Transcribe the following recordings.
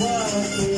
walking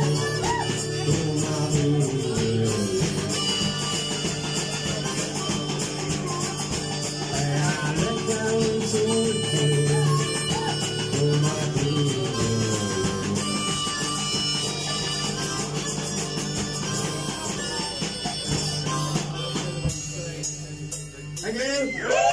You.